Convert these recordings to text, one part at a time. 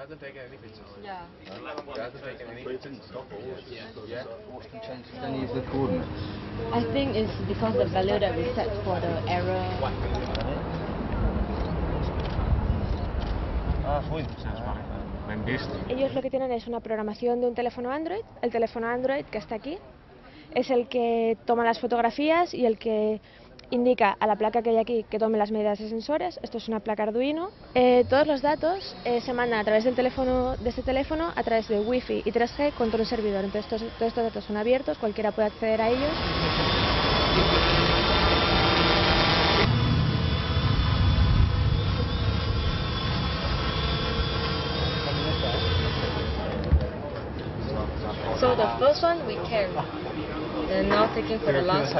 hasn't taken any pictures. Yeah. He hasn't taken any pictures. Yeah. What's the chances any of the coordinates? I think it's because the value that we set for the error. Ah, fue. Ben vist. Ellos lo que tienen es una programación de un teléfono Android. El teléfono Android que está aquí es el que toma las fotografías y el que indica a la placa que hay aquí que tome las medidas de sensores. Esto es una placa Arduino. Eh, todos los datos eh, se mandan a través del teléfono, de este teléfono a través de Wi-Fi y 3G contra un servidor. Entonces todos estos datos son abiertos, cualquiera puede acceder a ellos. And now taking for the last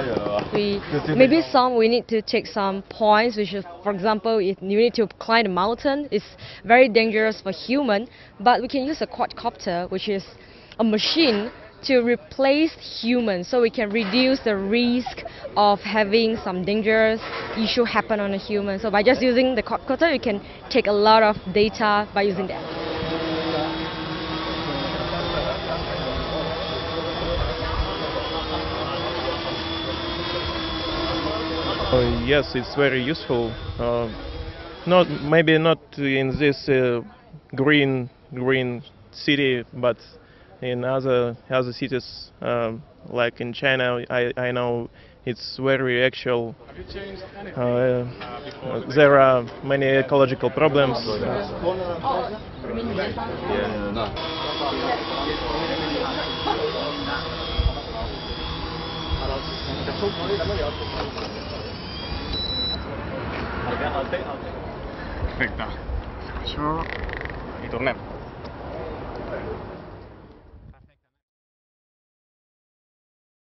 We maybe some we need to take some points, which is, for example, if you need to climb a mountain, it's very dangerous for human. But we can use a quadcopter, which is a machine to replace humans, so we can reduce the risk of having some dangerous issue happen on a human. So by just using the quadcopter, you can take a lot of data by using that. Uh, yes, it's very useful. Uh, not maybe not in this uh, green green city, but in other other cities um, like in China. I, I know it's very actual. Uh, there are many ecological problems. el té, el té. Perfecte. Això... I tornem.